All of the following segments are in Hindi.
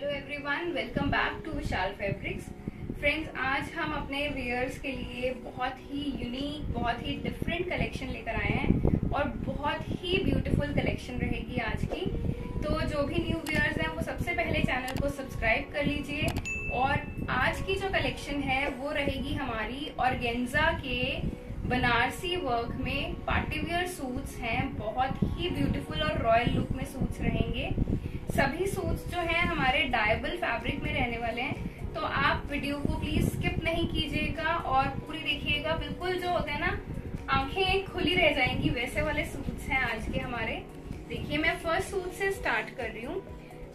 Hello everyone welcome back to Vishal fabrics friends आज हम अपने वेयर्स के लिए बहुत ही यूनिक बहुत ही डिफरेंट कलेक्शन लेकर आए हैं और बहुत ही ब्यूटीफुल कलेक्शन रहेगी आज की। तो जो भी न्यू व्यूअर्स हैं, वो सबसे पहले चैनल को सब्सक्राइब कर लीजिए और आज की जो कलेक्शन है, वो रहेगी हमारी ऑर्गेन्जा के बनारसी वर्क में पार्टीवियर सूट्स हैं। बहुत ही ब्यूटीफुल और रॉयल लुक में सूट्स रहेंगे। सभी सूट्स जो हैं हमारे डायबल फैब्रिक में रहने वाले हैं। तो आप वीडियो को प्लीज़ स्किप नहीं कीजिएगा और पूरी देखिएगा। बिल्कुल जो होते हैं ना, आँखें खुली रह जाएँगी वैसे वाले सूट्स हैं आज के हमारे। देखिए, मैं फ़र्स्ट सूट से स्टार्ट कर रही हूँ।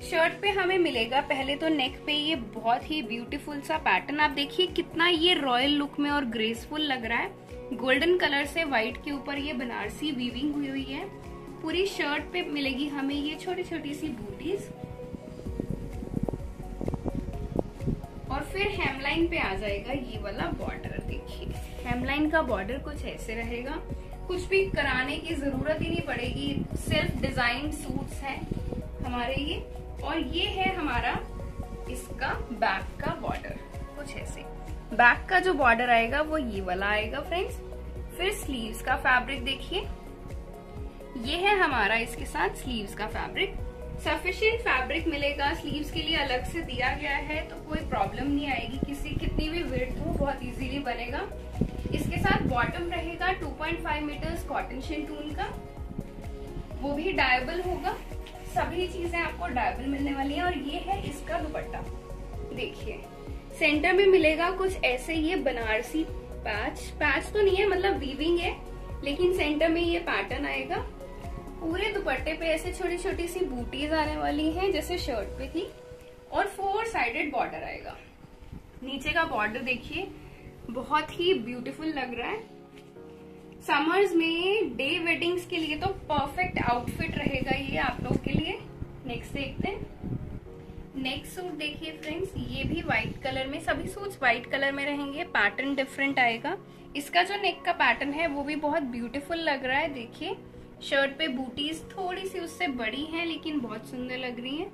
शर्ट पे हमें मिलेगा पहले तो नेक पे ये बहुत ही ब्यूटीफुल सा पैटर्न आप देखिए कितना ये रॉयल लुक में और ग्रेसफुल लग रहा है। गोल्डन कलर से व्हाइट के ऊपर ये बनारसी वीविंग हुई हुई है। पूरी शर्ट पे मिलेगी हमें ये छोटी छोटी सी बूटीज और फिर हेमलाइन पे आ जाएगा ये वाला बॉर्डर देखिए। हेमलाइन का बॉर्डर कुछ ऐसे रहेगा। कुछ भी कराने की ज़रूरत ही नहीं पड़ेगी। सेल्फ डिज़ाइन सूट्स हैं हमारे ये। और ये है हमारा इसका बैक का बॉर्डर कुछ ऐसे। बैक का जो बॉर्डर आएगा वो ये वाला आएगा फ्रेंड्स फिर स्लीव्स का फैब्रिक देखिए। ये है हमारा इसके साथ स्लीव्स का फैब्रिक सफिशियंट फैब्रिक मिलेगा स्लीव्स के लिए अलग से दिया गया है तो कोई प्रॉब्लम नहीं आएगी। किसी, कितनी भी वेट हो, बहुत इजीली बनेगा। इसके साथ बॉटम रहेगा 2.5 मीटर्स कॉटन शेंटून का। वो भी डायबल होगा। सभी चीज़ें आपको डायबल मिलने वाली है, और ये है इसका दुपट्टा। देखिए सेंटर में मिलेगा कुछ ऐसे ये बनारसी पैच पैच तो नहीं है मतलब वीविंग है, लेकिन सेंटर में ये पैटर्न आएगा। पूरे दुपट्टे पे ऐसे छोटी छोटी सी बूटीज आने वाली हैं, जैसे शर्ट पे थी, और फोर साइडेड बॉर्डर आएगा। नीचे का बॉर्डर देखिए, बहुत ही ब्यूटीफुल लग रहा है। समर्स में डे वेडिंग्स के लिए तो परफेक्ट आउटफिट रहेगा ये आप लोग के लिए। नेक्स्ट देखते हैं। नेक्स्ट सूट देखिए फ्रेंड्स ये भी व्हाइट कलर में, सभी सूट्स व्हाइट कलर में रहेंगे पैटर्न डिफरेंट आएगा। इसका जो नेक का पैटर्न है, वो भी बहुत ब्यूटीफुल लग रहा है, देखिए। शर्ट पे बूटीज थोड़ी सी उससे बड़ी हैं, लेकिन बहुत सुंदर लग रही हैं।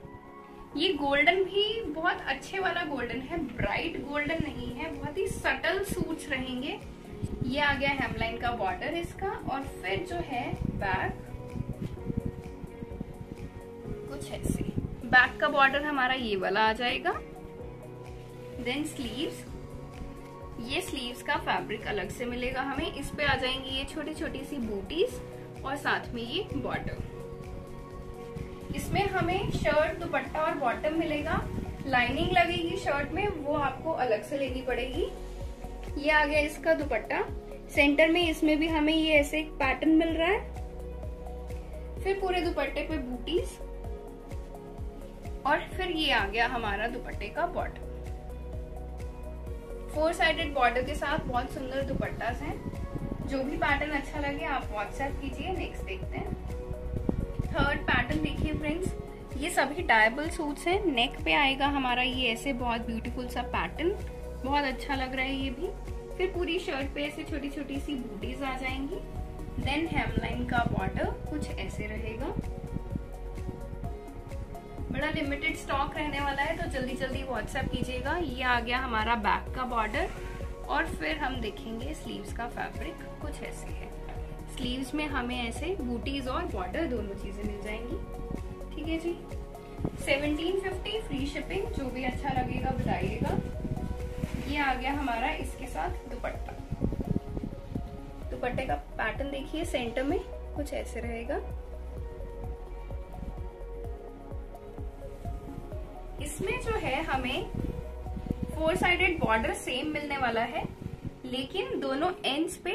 ये गोल्डन भी बहुत अच्छे वाला गोल्डन है ब्राइट गोल्डन नहीं है, बहुत ही सटल सूट्स रहेंगे। ये आ गया हेमलाइन का बॉर्डर इसका, और फिर जो है बैक कुछ ऐसे। बैक का बॉर्डर हमारा ये वाला आ जाएगा। देन स्लीव्स ये स्लीव्स का फैब्रिक अलग से मिलेगा हमें। इस पे आ जाएँगी ये छोटी छोटी सी बूटीज और साथ में ये बॉटम इसमें हमें शर्ट दुपट्टा और बॉटम मिलेगा। लाइनिंग लगेगी शर्ट में, वो आपको अलग से लेनी पड़ेगी। ये आ गया इसका दुपट्टा। सेंटर में इसमें भी हमें ये ऐसे एक पैटर्न मिल रहा है। फिर पूरे दुपट्टे पे बूटीज और फिर ये आ गया हमारा दुपट्टे का बॉटम फोर साइडेड बॉर्डर के साथ बहुत सुंदर दुपट्टास हैं। जो भी पैटर्न अच्छा लगे, आप व्हाट्सएप कीजिए नेक्स्ट देखते हैं। थर्ड पैटर्न देखिए फ्रेंड्स ये सभी डायबल सूट्स हैं। नेक पे आएगा हमारा ये ऐसे बहुत ब्यूटीफुल सा पैटर्न बहुत अच्छा लग रहा है ये भी। फिर पूरी शर्ट पे ऐसे छोटी छोटी सी बूटीज आ जाएँगी। देन हेमलाइन का बॉर्डर कुछ ऐसे रहेगा। बड़ा लिमिटेड स्टॉक रहने वाला है तो जल्दी जल्दी व्हाट्सएप कीजिएगा। ये आ गया हमारा बैक का बॉर्डर और फिर हम देखेंगे स्लीव्स का फैब्रिक कुछ ऐसे है। स्लीव्स में हमें ऐसे बूटीज और बॉर्डर दोनों चीज़ें मिल जाएँगी। ठीक है जी? 1750 फ्री शिपिंग जो भी अच्छा लगेगा बताइएगा। ये आ गया हमारा इसके साथ दुपट्टा। दुपट्टे का पैटर्न देखिए सेंटर में कुछ ऐसे रहेगा। इसमें जो है हमें फोर साइडेड बॉर्डर सेम मिलने वाला है, लेकिन दोनों एंड्स पे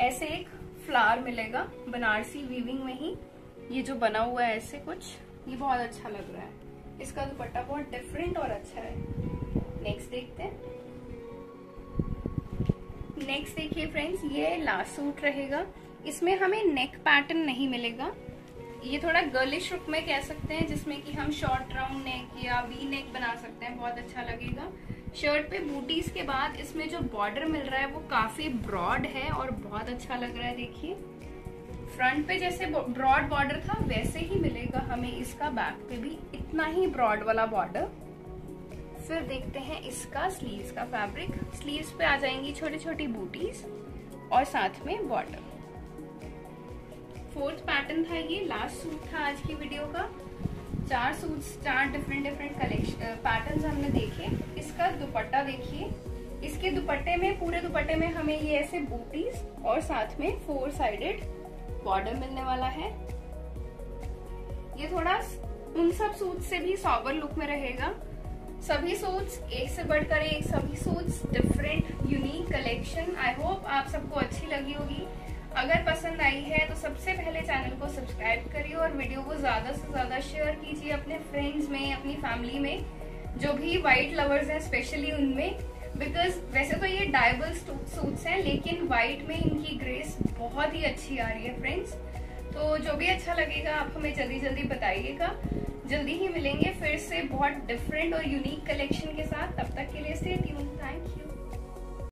ऐसे एक फ्लावर मिलेगा, बनारसी वीविंग में ही। ये जो बना हुआ है ऐसे कुछ, ये बहुत अच्छा लग रहा है। इसका दुपट्टा बहुत डिफरेंट और अच्छा है। नेक्स्ट देखते हैं। नेक्स्ट देखिए फ्रेंड्स ये लास्ट सूट रहेगा। इसमें हमें नेक पैटर्न नहीं मिलेगा। ये थोड़ा गर्लिश रुक में कह सकते हैं, जिसमें कि हम शॉर्ट राउंड नेक या वी नेक बना सकते हैं, बहुत अच्छा लगेगा। शर्ट पे बूटीज के बाद इसमें जो बॉर्डर मिल रहा है, वो काफ़ी ब्रॉड है और बहुत अच्छा लग रहा है, देखिए। फ्रंट पे जैसे ब्रॉड बॉर्डर था, वैसे ही मिलेगा हमें इसका बैक पे भी इतना ही ब्रॉड वाला बॉर्डर फिर देखते हैं इसका स्लीव्स का फैब्रिक स्लीव्स पे आ जाएँगी छोटी छोटी बूटीज और साथ में बॉर्डर फोर्थ पैटर्न था ये लास्ट सूट था आज की वीडियो का। चार सूट्स चार डिफरेंट डिफरेंट कलेक्शन पैटर्न हमने देखे। इसका दुपट्टा देखिए। इसके दुपट्टे में, पूरे दुपट्टे में हमें ये ऐसे बूटीज और साथ में फोर साइडेड बॉर्डर मिलने वाला है। ये थोड़ा उन सब सूट से भी सॉबर लुक में रहेगा। सभी सूट्स एक से बढ़कर एक, सभी suits different unique collection I hope आप सबको अच्छी लगी होगी। अगर पसंद आई है तो सबसे पहले चैनल को सब्सक्राइब करिए और वीडियो को ज़्यादा से ज़्यादा शेयर कीजिए अपने फ्रेंड्स में, अपनी फैमिली में, जो भी व्हाइट लवर्स हैं स्पेशली उनमें। बिकॉज़ वैसे तो ये डायबल सूट्स हैं, लेकिन व्हाइट में इनकी ग्रेस बहुत ही अच्छी आ रही है फ्रेंड्स तो जो भी अच्छा लगेगा, आप हमें जल्दी जल्दी बताइएगा। जल्दी ही मिलेंगे फिर से बहुत डिफरेंट और यूनिक कलेक्शन के साथ। तब तक के लिए स्टे